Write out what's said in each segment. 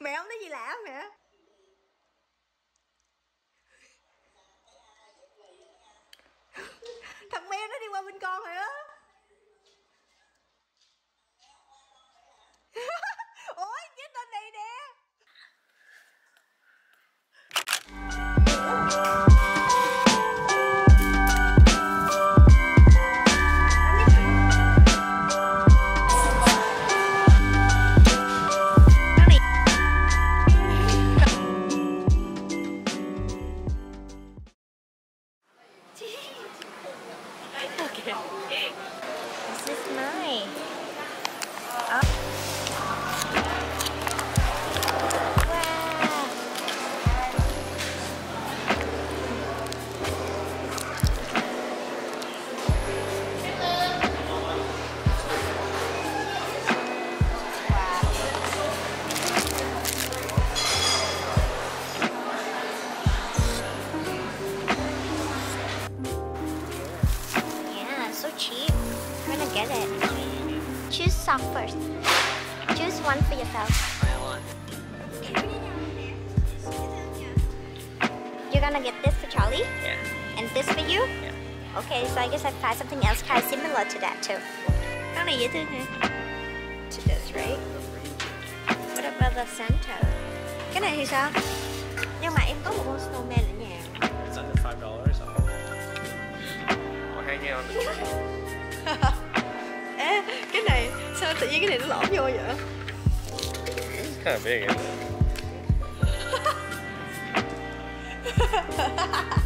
Mẹ không thấy gì lạ mẹ? Thằng Mel nó đi qua bên con rồi á. This is mine. Yourself. You're gonna get this for Charlie? Yeah. And this for you? Yeah. Okay, so I guess I find something else kind of similar to that too. Cái này dễ thương hả? To this, right? What about the center? Cái này thì sao? Nhưng mà em có một con snowman ở nhà. It's under five dollars. I'll, I'll hang it on the tree. Ê, cái này, sao tự nhiên cái này nó lõm vô vậy? Kind of big,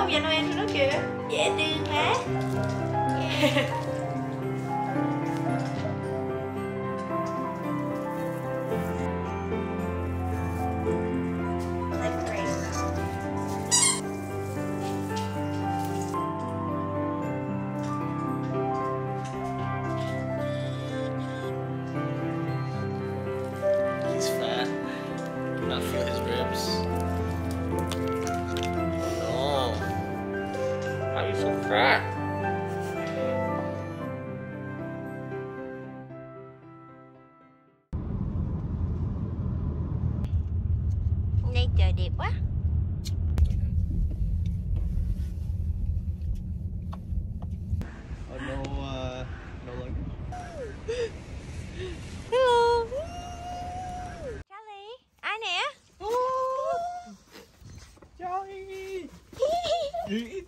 không sơi cái ông già Noel nó kìa. Dễ thương quá. Fat? Đây trời đẹp quá. Oh no, uh, no luggage. Hello. Charlie, ai nè? Yay!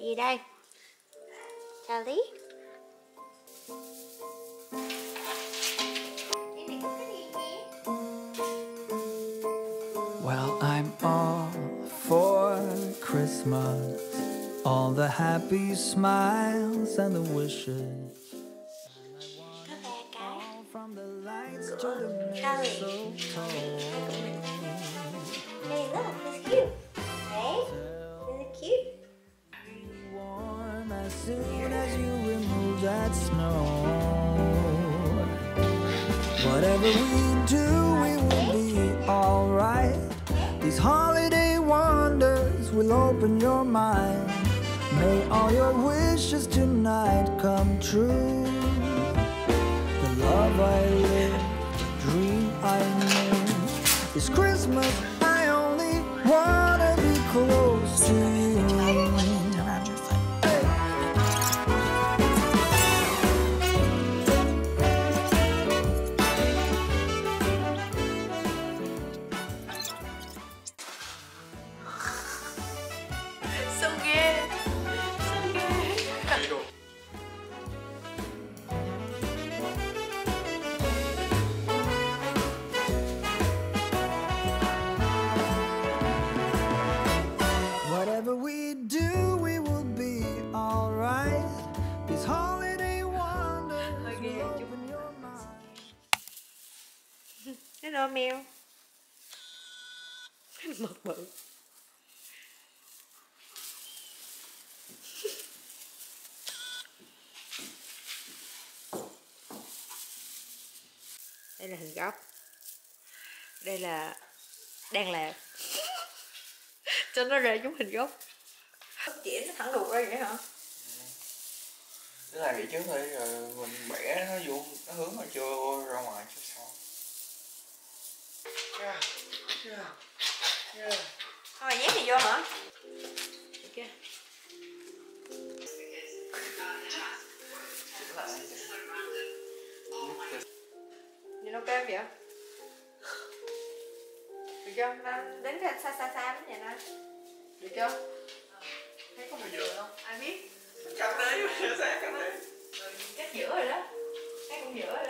Vậy gì đây Charlie Cái này có cái gì nhỉ? Well, I'm all for Christmas. All the happy smiles and the wishes. Whatever we do, we will be alright. These holiday wonders will open your mind. May all your wishes tonight come true. The love I live, the dream I know. It's Christmas, I only wanna be close Mèo Mật bự Đây là hình gốc Đây là Đang làm Cho nó ra giống hình gốc Chỉ nó thẳng đục ra vậy hả? Tức là vậy trước thôi rồi mình bẻ nó vô nó hướng mà chưa ra ngoài chưa sao yeah. Yeah. Yeah. Thôi nhét thì vô hả? Ok Chỉnh lại Nhìn ok không vậy? Được chưa? Nó đến ra xa xa xa đến vậy nè Được chưa? Thấy có bình thường không? Ai biết? cắm đấy sẽ cắm đấy Cách giữa rồi đó Thấy cũng giữa rồi đó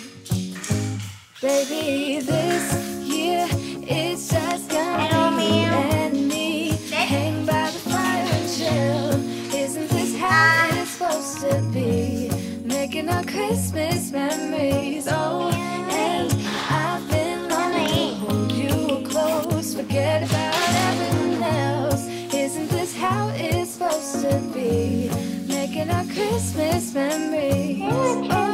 Baby, this year it's just gonna Hello, be you and me. Hang by the fire and chill. Isn't this how it's supposed to be? Making our Christmas memories. Oh, and I've been to hold you close. Forget about everyone else. Isn't this how it's supposed to be? Making our Christmas memories. Oh.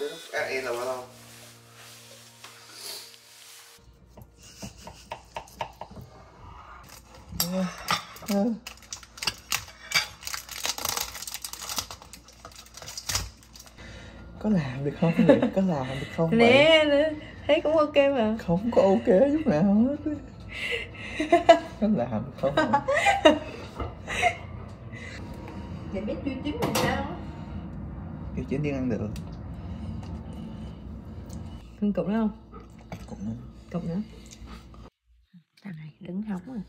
Lúc à, em là bao lâu? Có làm được không? Vậy có làm được không vậy nè thấy cũng ok mà. Không có ok chút nào hết có làm được không vậy? vậy biết chưa chín làm sao? Điều chính điên ăn được cưng cục nữa không? Cũng cục nữa. Thằng này đứng hóng rồi